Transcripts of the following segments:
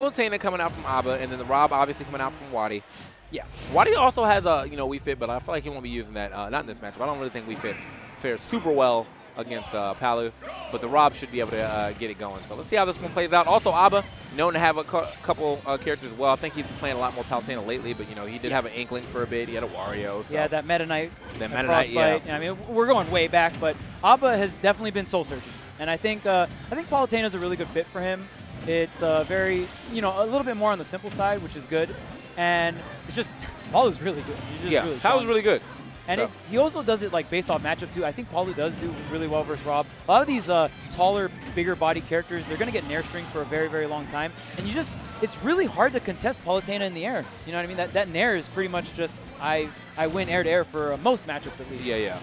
Palutena coming out from Abba, and then the Rob obviously coming out from Wadi. Yeah. Wadi also has a, you know, Wii Fit, but I feel like he won't be using that. Uh, not in this matchup. I don't really think Wii Fit fares super well against uh, Palu, but the Rob should be able to uh, get it going. So let's see how this one plays out. Also, Abba, known to have a couple uh, characters well. I think he's been playing a lot more Palutena lately, but, you know, he did have an Inkling for a bit. He had a Wario. So. Yeah, that Meta Knight. That Meta Knight, yeah. I mean, we're going way back, but Abba has definitely been soul-searching. And I think uh, I think Palutena is a really good fit for him. It's uh, very, you know, a little bit more on the simple side, which is good. And it's just, Paul is really good. Yeah, really Paul was really good. And so. it, he also does it like based off matchup too. I think Palu does do really well versus Rob. A lot of these uh, taller, bigger body characters, they're going to get Nair string for a very, very long time. And you just, it's really hard to contest Palutena in the air. You know what I mean? That, that Nair is pretty much just, I, I win air to air for uh, most matchups at least. Yeah, yeah.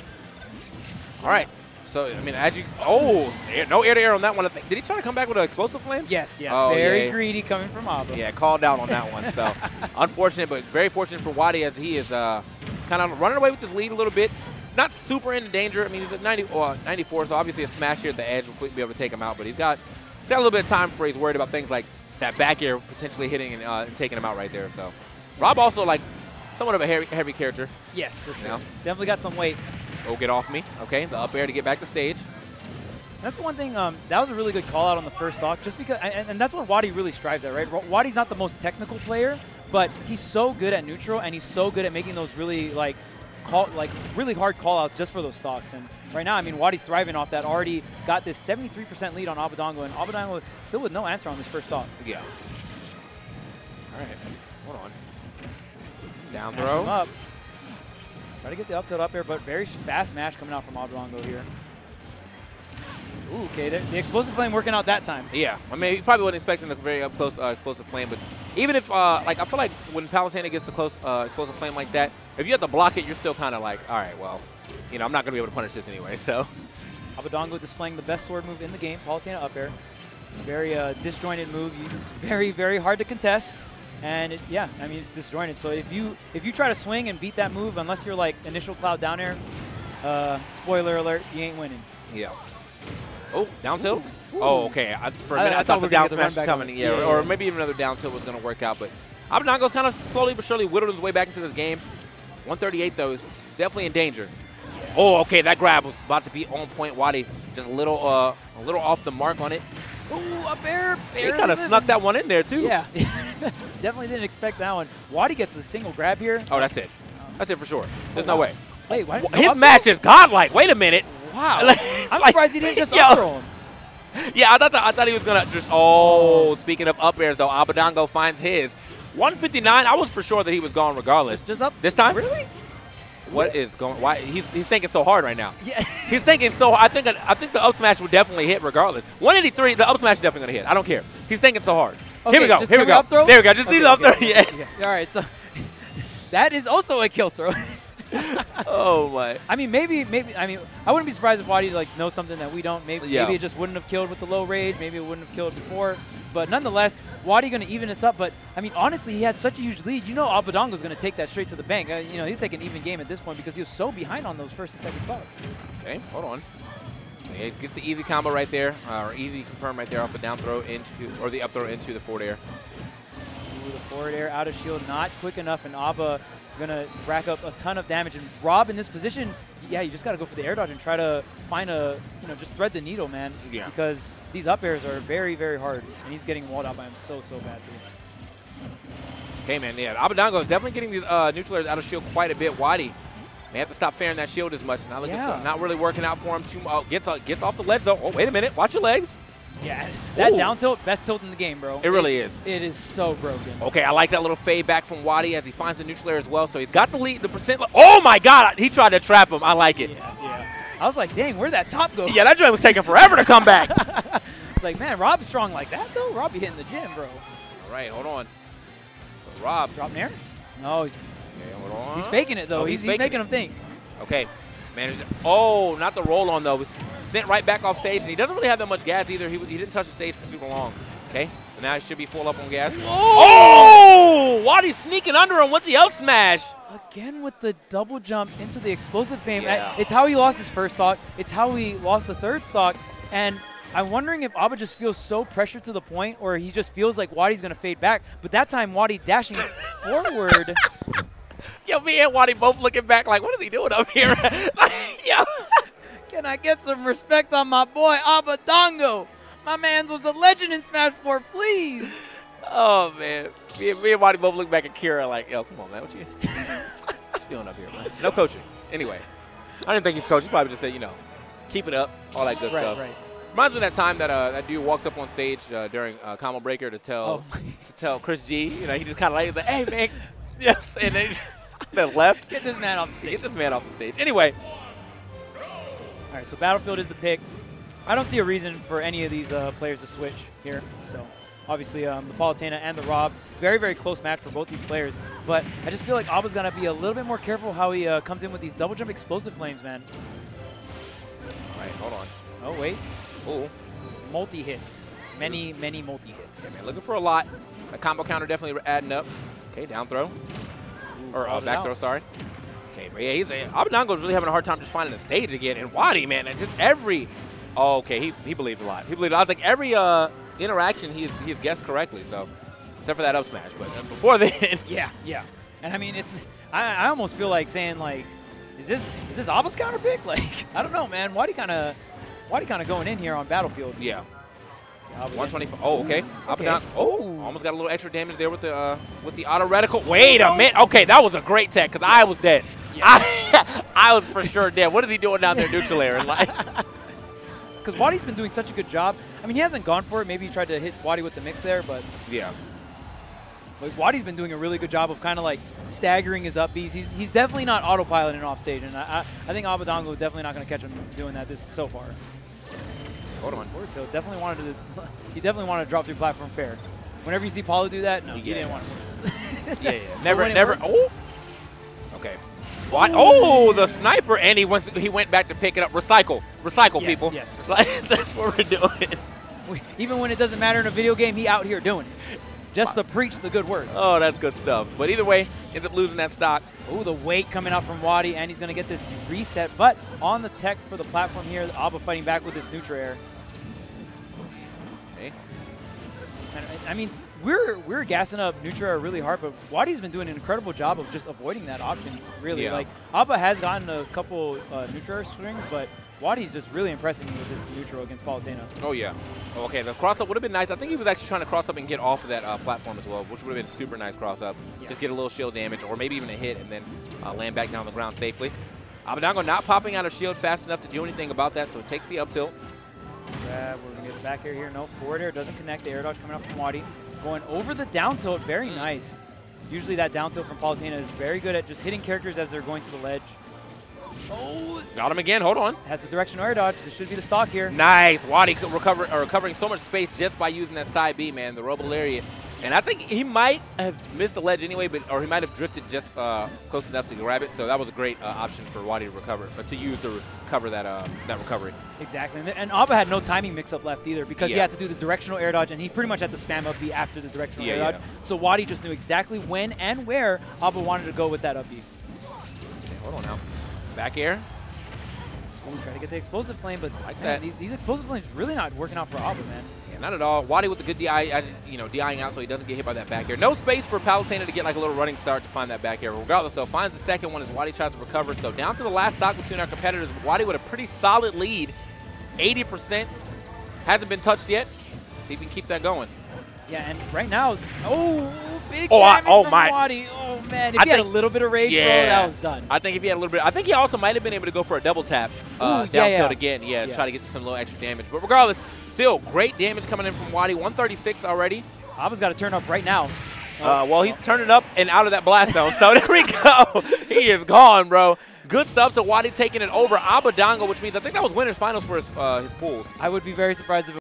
All right. So, I mean, as you oh, no air to air on that one. Did he try to come back with an explosive flame? Yes, yes. Oh, very yeah. greedy coming from Abba. Yeah, called out on that one. So, unfortunate, but very fortunate for Wadi as he is uh, kind of running away with this lead a little bit. It's not super into danger. I mean, he's at 90, well, 94, so obviously a smash here at the edge will be able to take him out. But he's got he's got a little bit of time before he's worried about things like that back air potentially hitting and, uh, and taking him out right there. So, Rob also like somewhat of a heavy, heavy character. Yes, for sure. You know? Definitely got some weight. Oh, get off me. Okay, the up air to get back to stage. That's the one thing. Um, that was a really good call out on the first stock, just because, and, and that's what Wadi really strives at, right? Wadi's not the most technical player, but he's so good at neutral, and he's so good at making those really like, call like really hard call outs just for those stocks. And right now, I mean, Wadi's thriving off that. Already got this 73% lead on Abadango, and Abadango still with no answer on this first stock. Yeah. All right, hold on. Down throw. Up. Try to get the up tilt up here, but very fast mash coming out from Abadango here. Ooh, okay, the, the, explosive flame working out that time. Yeah, I mean, you probably wasn't expecting the very up close uh, explosive flame, but even if, uh, like, I feel like when Palutena gets the close uh, explosive flame like that, if you have to block it, you're still kind of like, all right, well, you know, I'm not going to be able to punish this anyway, so. Abadango displaying the best sword move in the game, Palutena up air. Very uh, disjointed move. It's very, very hard to contest. And it, yeah, I mean, it's disjointed. So if you if you try to swing and beat that move, unless you're like initial cloud down air, uh, spoiler alert, you ain't winning. Yeah. Oh, down tilt? Ooh. Oh, okay. I, for a minute, I, I, I thought, the down smash was coming. Yeah, yeah, or yeah. maybe even another down tilt was going to work out. But Abadango's kind of slowly but surely whittled his way back into this game. 138, though, is definitely in danger. Oh, okay, that grab was about to be on point. Wadi just a little, uh, a little off the mark on it. Ooh, a bear. He kind of snuck that one in there, too. Yeah. Definitely didn't expect that one. Wadi gets a single grab here. Oh, that's it. That's it for sure. There's oh, no way. Wait, what? His match is godlike. Wait a minute. Wow. I'm surprised he didn't just yo, throw him. Yeah, I thought I thought he was gonna just. Oh, speaking of up airs though, Abadango finds his 159. I was for sure that he was gone regardless. Just up this time. Really? What is going? Why he's he's thinking so hard right now? Yeah, he's thinking so. I think I think the up smash will definitely hit regardless. 183, the up smash is definitely gonna hit. I don't care. He's thinking so hard. Okay, Here we go. Here we go. Up throw? There we go. Just okay, the up throw. Yeah. Okay. All right. So that is also a kill throw. oh my! I mean, maybe, maybe. I mean, I wouldn't be surprised if Wadi like knows something that we don't. Maybe, yeah. maybe it just wouldn't have killed with the low rage. Maybe it wouldn't have killed before. But nonetheless, Wadi going to even this up. But I mean, honestly, he had such a huge lead. You know, Abadango's going to take that straight to the bank. Uh, you know, he's taking an even game at this point because he was so behind on those first and second stocks. Okay, hold on. Gets the easy combo right there, uh, or easy confirm right there off the down throw into, or the up throw into the forward air. Ooh, the forward air out of shield, not quick enough, and Abba going to rack up a ton of damage. And Rob in this position, yeah, you just got to go for the air dodge and try to find a, you know, just thread the needle, man. Yeah. Because these up airs are very, very hard, and he's getting walled out by him so, so badly. Okay, man, yeah, Abadango is definitely getting these uh, neutral airs out of shield quite a bit. Wadi may have to stop fairing that shield as much. Now look yeah. not really working out for him. Too, uh, gets, uh, gets off the ledge, though. Oh, wait a minute. Watch your legs. Yeah, that Ooh. down tilt, best tilt in the game, bro. It really is. It is so broken. Okay, I like that little fade back from Wadi as he finds the neutral air as well. So he's got the lead, the percent. Oh my God, he tried to trap him. I like it. Yeah, yeah. I was like, dang, where'd that top go? Yeah, that joint was taking forever to come back. like, man, Rob's strong like that though. Rob be hitting the gym, bro. All right, hold on. So Rob. Drop near? No, he's. Okay, hold on. He's faking it though. Oh, he's, he's, he's making him think. Okay, managed. Oh, not the roll on though. Was sent right back off stage, and he doesn't really have that much gas either. He, he didn't touch the stage for super long. Okay, so now he should be full up on gas. Oh, oh Wadi's sneaking under him with the up smash. Again with the double jump into the explosive flame. Yeah. It's how he lost his first stock. It's how he lost the third stock. And I'm wondering if Abba just feels so pressured to the point, or he just feels like Wadi's going to fade back. But that time, Wadi dashing forward. Yo, me and Wadi both looking back like, what is he doing up here? Yo. Can I get some respect on my boy Abba Abadango? My man's was a legend in Smash 4, please. Oh, man. Me and, me and Wadi both look back at Kira like, yo, come on, man. What you, what you doing up here, man? No coaching. Anyway, I didn't think he's coaching. He probably just said, you know, keep it up, all that good right, stuff. right. Reminds me of that time that uh, that dude walked up on stage uh, during uh, Combo Breaker to tell Oh. to tell Chris G. You know, he just kind of like, he's like, hey, man, yes. And then he just then left. Get this man off the stage. Get this man off the stage. Anyway, All right, so Battlefield is the pick. I don't see a reason for any of these uh, players to switch here. So obviously um, the Palutena and the Rob, very, very close match for both these players. But I just feel like Abba's going to be a little bit more careful how he uh, comes in with these double jump explosive flames, man. all right, hold on. Oh, wait. Ooh. Multi-hits. Many, many multi-hits. Man, looking for a lot. A combo counter definitely adding up. Okay, down throw. Or uh, back throw, sorry. Okay, but yeah, he's a, Abadango's really having a hard time just finding the stage again. And Wadi, man, and just every oh, okay, he, he believed a lot. He believed I was like every uh, interaction he's he's guessed correctly, so except for that up smash. But uh, before then, Yeah, yeah. And I mean, it's I, I almost feel like saying like, is this is this Abba's counter pick? Like, I don't know, man. Why do you kind of you kind of going in here on Battlefield? yeah. Yeah, 125. Oh, okay. Up and down. Oh, almost got a little extra damage there with the uh, with the auto reticle. Wait a minute. Okay, that was a great tech because I was dead. I, I was for sure dead. What is he doing down there neutral air? Like, because Wadi's been doing such a good job. I mean, he hasn't gone for it. Maybe he tried to hit Wadi with the mix there, but yeah. Like, Wadi's been doing a really good job of kind of like staggering his up Bs. He's, he's definitely not autopiloting off stage, and I, I, I think Abadango is definitely not going to catch him doing that this so far. Hold on. So definitely wanted to, he definitely wanted to drop through platform fair. Whenever you see Palu do that, no, you Yeah. didn't want to. Yeah, yeah. Never, never. works- Oh. Okay. What? Oh, the sniper, and he went. He went back to pick it up. Recycle, recycle, Yes, people. yes, Like, that's what we're doing. We- Even when it doesn't matter in a video game, he out here doing it. Just to preach the good word. Oh, that's good stuff. But either way, ends up losing that stock. Oh, the weight coming out from Wadi, and he's going to get this reset. But on the tech for the platform here, Abba fighting back with this neutral air. Okay. I- mean, we're we're gassing up neutral air really hard, but Wadi's been doing an incredible job of just avoiding that option. Really, Yeah. like Abba has gotten a couple uh, neutral air strings, but Wadi's just really impressing me with this neutral against Palutena. Oh yeah. Okay, the cross up would have been nice. I think he was actually trying to cross up and get off of that uh, platform as well, which would have been super nice cross up. Yeah. Just get a little shield damage, or maybe even a hit, and then uh, land back down on the ground safely. Abadango not popping out of shield fast enough to do anything about that, so it takes the up tilt. Grab, we're gonna get the back air here. No, forward air doesn't connect. The air dodge coming up from Wadi. Going over the down tilt, very nice. Usually that down tilt from Palutena is very good at just hitting characters as they're going to the ledge. Oh, Got him again. Hold on. has the directional air dodge. This should be the stock here. Nice. Wadi co- recover, uh, recovering so much space just by using that side B, man, the Robo Lariat. And I think he might have missed the ledge anyway, but or he might have drifted just uh, close enough to grab it. So that was a great uh, option for Wadi to recover, uh, to use to recover that uh, that recovery. Exactly. And, and Abba had no timing mix-up left either because he had to do the directional air dodge, and he pretty much had to spam up B after the directional Yeah, air yeah. dodge. So Wadi just knew exactly when and where Abba wanted to go with that up B. Okay, hold on now. Back air. Ooh, try to get the explosive flame, but Like man. These, these explosive flames really not working out for Abba, man. Yeah, not at all. Wadi with the good DI, just, you know, DIing out so he doesn't get hit by that back air. No space for Palutena to get like a little running start to find that back air. Regardless, though, finds the second one as Wadi tries to recover. So down to the last stock between our competitors. Wadi with a pretty solid lead, 80%. Hasn't been touched yet. See if we can keep that going. Yeah, and right now, oh, big Oh, I- oh, my. Wadi. Oh, man. If I he had a little bit of rage, bro, Yeah. that was done. I think if he had a little bit, I think he also might have been able to go for a double tap uh, Ooh, down yeah. tilt again. Yeah, try to get some little extra damage. But regardless, still great damage coming in from Wadi. 136 already. Abba's got to turn up right now. Uh, well, he's turning up and out of that blast zone. So there we go. he is gone, bro. Good stuff to Wadi taking it over Abadango, which means I think that was winners finals for his, uh, his pools. I would be very surprised if